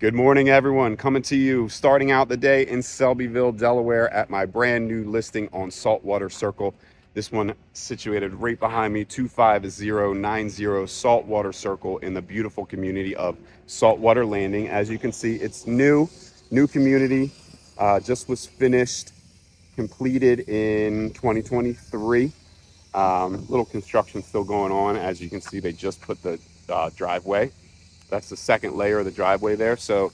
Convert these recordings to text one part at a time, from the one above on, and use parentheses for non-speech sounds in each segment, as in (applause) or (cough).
Good morning, everyone. Coming to you, starting out the day in Selbyville, Delaware, at my brand new listing on Saltwater Circle. This one situated right behind me, 25090 Saltwater Circle in the beautiful community of Saltwater Landing. As you can see, it's new, new community. Uh, just was finished, completed in 2023. Um, little construction still going on. As you can see, they just put the uh, driveway that's the second layer of the driveway there. So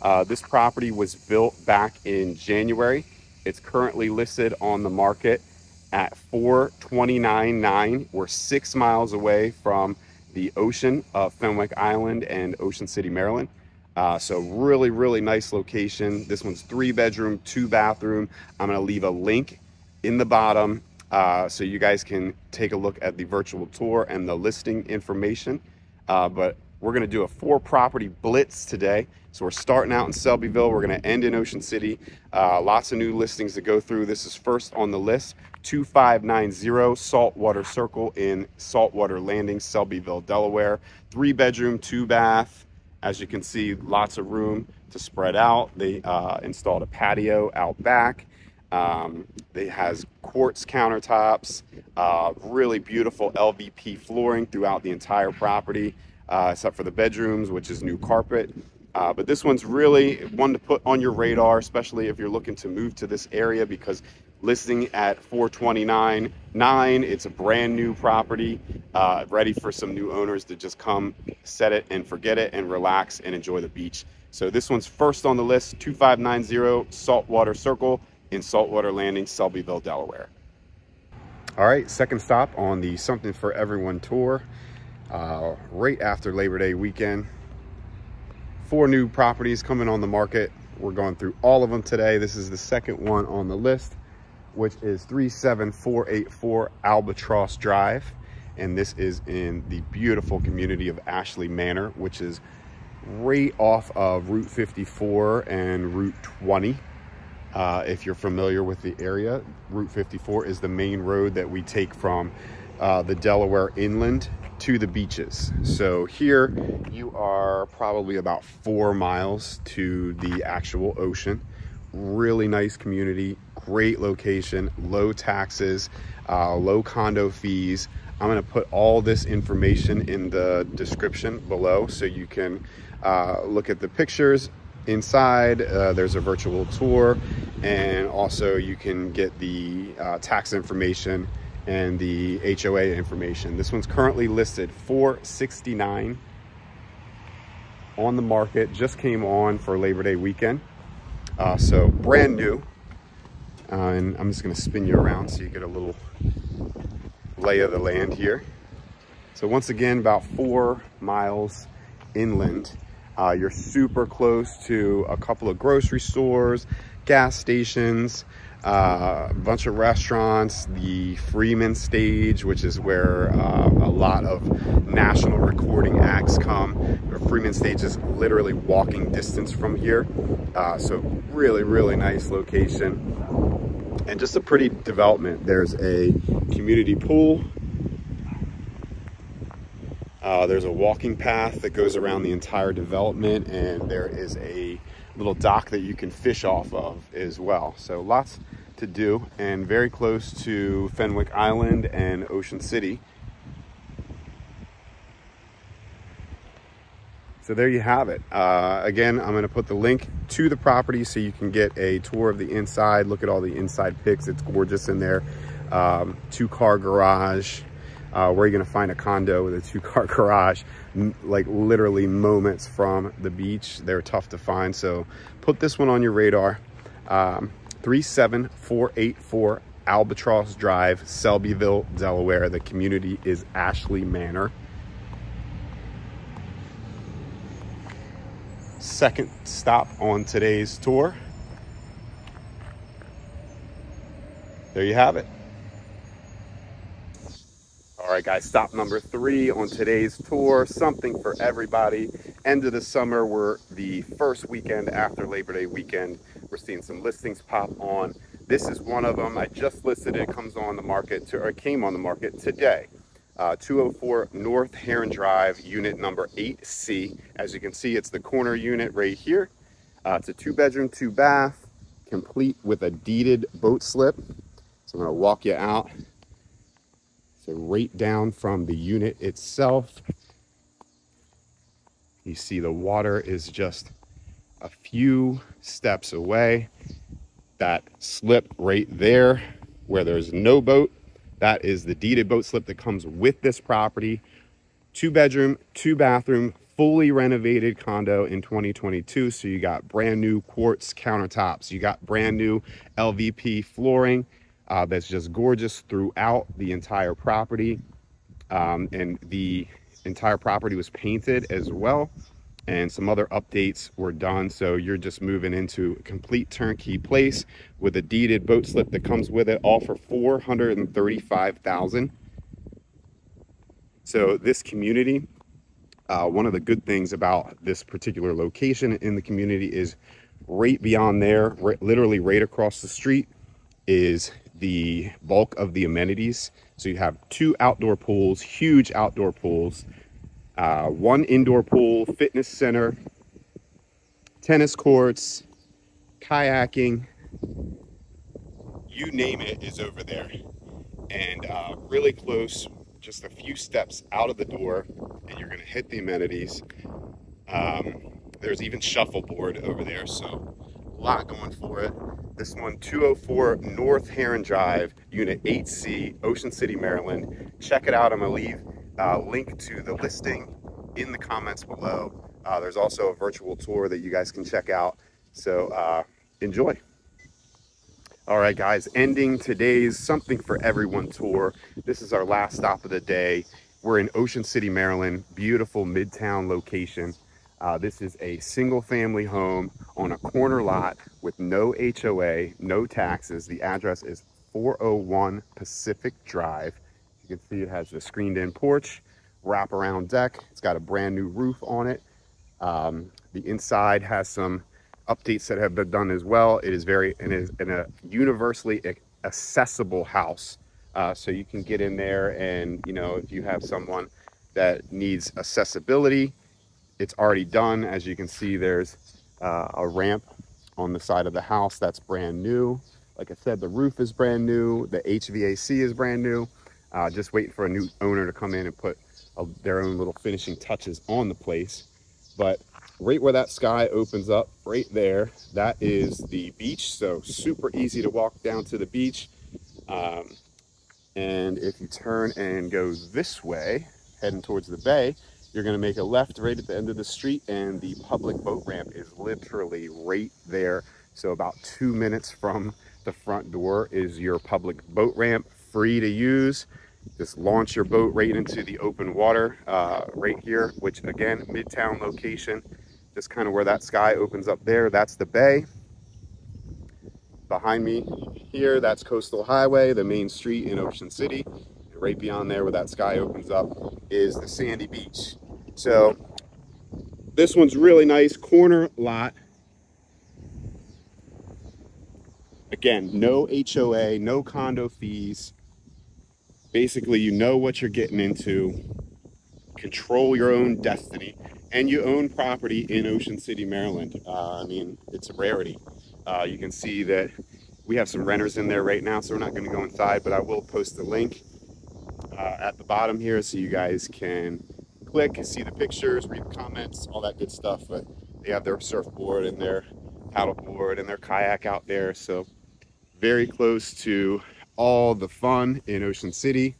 uh, this property was built back in January. It's currently listed on the market at 429.9. We're six miles away from the ocean of Fenwick Island and Ocean City, Maryland. Uh, so really, really nice location. This one's three bedroom, two bathroom. I'm gonna leave a link in the bottom uh, so you guys can take a look at the virtual tour and the listing information. Uh, but we're going to do a four property blitz today. So we're starting out in Selbyville. We're going to end in Ocean City. Uh, lots of new listings to go through. This is first on the list 2590 Saltwater Circle in Saltwater Landing, Selbyville, Delaware. Three bedroom, two bath. As you can see, lots of room to spread out. They uh, installed a patio out back. Um, it has quartz countertops, uh, really beautiful LVP flooring throughout the entire property uh, except for the bedrooms, which is new carpet. Uh, but this one's really one to put on your radar, especially if you're looking to move to this area because listing at 429.9, it's a brand new property, uh, ready for some new owners to just come set it and forget it and relax and enjoy the beach. So this one's first on the list, 2590 Saltwater Circle in Saltwater Landing, Selbyville, Delaware. All right, second stop on the Something for Everyone tour uh, right after Labor Day weekend. Four new properties coming on the market. We're going through all of them today. This is the second one on the list, which is 37484 Albatross Drive. And this is in the beautiful community of Ashley Manor, which is right off of Route 54 and Route 20. Uh, if you're familiar with the area, Route 54 is the main road that we take from uh, the Delaware inland to the beaches. So here you are probably about four miles to the actual ocean. Really nice community, great location, low taxes, uh, low condo fees. I'm gonna put all this information in the description below so you can uh, look at the pictures inside. Uh, there's a virtual tour and also you can get the uh, tax information and the HOA information. This one's currently listed 469 on the market, just came on for Labor Day weekend. Uh, so brand new. Uh, and I'm just gonna spin you around so you get a little lay of the land here. So once again, about four miles inland. Uh, you're super close to a couple of grocery stores, gas stations, uh, a bunch of restaurants, the Freeman stage, which is where uh, a lot of national recording acts come. The Freeman stage is literally walking distance from here. Uh, so really, really nice location and just a pretty development. There's a community pool. Uh, there's a walking path that goes around the entire development and there is a little dock that you can fish off of as well. So lots to do and very close to Fenwick Island and Ocean City. So there you have it. Uh, again, I'm gonna put the link to the property so you can get a tour of the inside, look at all the inside pics. It's gorgeous in there. Um, two car garage, uh, where you're gonna find a condo with a two car (laughs) garage, like literally moments from the beach. They're tough to find, so put this one on your radar. Um, 37484 Albatross Drive, Selbyville, Delaware. The community is Ashley Manor. Second stop on today's tour. There you have it. All right, guys, stop number three on today's tour. Something for everybody. End of the summer. We're the first weekend after Labor Day weekend. We're seeing some listings pop on. This is one of them. I just listed it. it comes on the market, to, or came on the market today. uh, 204 North Heron Drive, unit number 8C. As you can see, it's the corner unit right here. Uh, it's a two bedroom, two bath, complete with a deeded boat slip. So I'm gonna walk you out. So right down from the unit itself, you see the water is just a few steps away. That slip right there where there's no boat that is the deeded boat slip that comes with this property. Two bedroom, two bathroom, fully renovated condo in 2022. So you got brand new quartz countertops. You got brand new LVP flooring uh, that's just gorgeous throughout the entire property. Um, and the entire property was painted as well and some other updates were done. So you're just moving into a complete turnkey place with a deeded boat slip that comes with it, all for 435,000. So this community, uh, one of the good things about this particular location in the community is right beyond there, right, literally right across the street is the bulk of the amenities. So you have two outdoor pools, huge outdoor pools, uh, one indoor pool, fitness center, tennis courts, kayaking, you name it is over there. And uh, really close, just a few steps out of the door, and you're gonna hit the amenities. Um, there's even shuffleboard over there, so a lot going for it. This one, 204 North Heron Drive, Unit 8C, Ocean City, Maryland. Check it out. I'm gonna leave uh, link to the listing in the comments below. Uh, there's also a virtual tour that you guys can check out. So uh, enjoy. All right, guys, ending today's Something for Everyone tour. This is our last stop of the day. We're in Ocean City, Maryland, beautiful midtown location. Uh, this is a single family home on a corner lot with no HOA, no taxes. The address is 401 Pacific Drive. You can see it has the screened in porch, wraparound deck. It's got a brand new roof on it. Um, the inside has some updates that have been done as well. It is very, it is in a universally accessible house. Uh, so you can get in there and, you know, if you have someone that needs accessibility, it's already done. As you can see, there's uh, a ramp on the side of the house that's brand new. Like I said, the roof is brand new. The HVAC is brand new uh, just waiting for a new owner to come in and put a, their own little finishing touches on the place. But right where that sky opens up, right there, that is the beach. So super easy to walk down to the beach. Um, and if you turn and go this way, heading towards the bay, you're gonna make a left right at the end of the street and the public boat ramp is literally right there. So about two minutes from the front door is your public boat ramp, free to use just launch your boat right into the open water uh, right here, which again, midtown location, just kind of where that sky opens up there. That's the bay. Behind me here, that's Coastal Highway, the main street in Ocean City. Right beyond there where that sky opens up is the sandy beach. So this one's really nice, corner lot. Again, no HOA, no condo fees basically you know what you're getting into, control your own destiny, and you own property in Ocean City, Maryland. Uh, I mean, it's a rarity. Uh, you can see that we have some renters in there right now, so we're not going to go inside, but I will post the link uh, at the bottom here so you guys can click, see the pictures, read the comments, all that good stuff. But they have their surfboard and their paddleboard and their kayak out there, so very close to all the fun in Ocean City.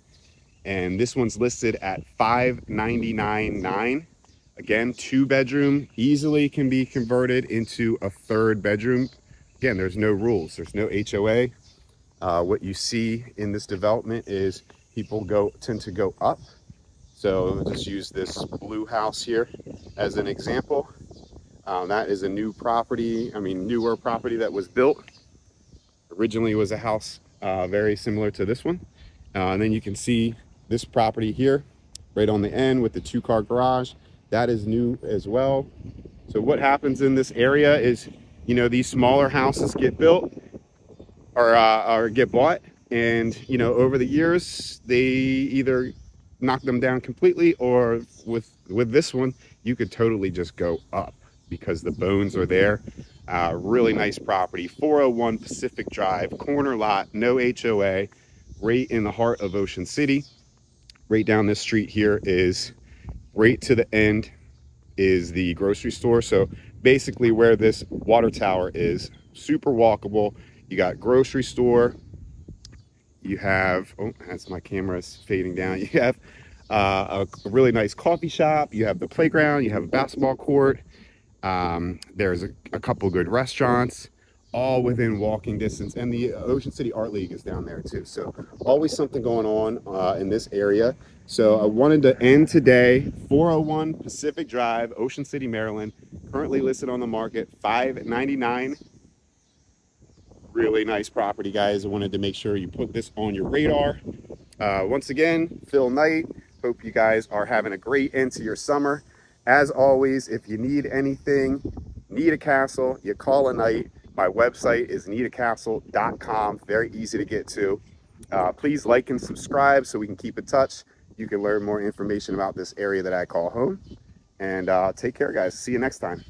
And this one's listed at 599.9. Again, two bedroom, easily can be converted into a third bedroom. Again, there's no rules, there's no HOA. Uh, what you see in this development is people go tend to go up. So just use this blue house here as an example. Um, that is a new property, I mean newer property that was built. Originally was a house uh, very similar to this one. Uh, and then you can see this property here, right on the end with the two car garage. That is new as well. So what happens in this area is, you know, these smaller houses get built or, uh, or get bought. And, you know, over the years, they either knock them down completely or with with this one you could totally just go up because the bones are there. Uh, really nice property. 401 pacific drive corner lot no hoa right in the heart of ocean city. Right down this street here is right to the end is the grocery store. So basically where this water tower is super walkable. You got grocery store you have, oh, as my camera's fading down, (laughs) you have uh, a, really nice coffee shop. You have the playground. You have a basketball court. Um, there's a, a, couple good restaurants, all within walking distance. And the Ocean City Art League is down there too. So always something going on uh, in this area. So I wanted to end today, 401 Pacific Drive, Ocean City, Maryland. Currently listed on the market, 599 really nice property, guys. I wanted to make sure you put this on your radar. Uh, once again, Phil Knight. Hope you guys are having a great end to your summer. As always, if you need anything, need a castle, you call a Knight. My website is needacastle.com. Very easy to get to. Uh, please like and subscribe so we can keep in touch. You can learn more information about this area that I call home. And uh, take care, guys. See you next time.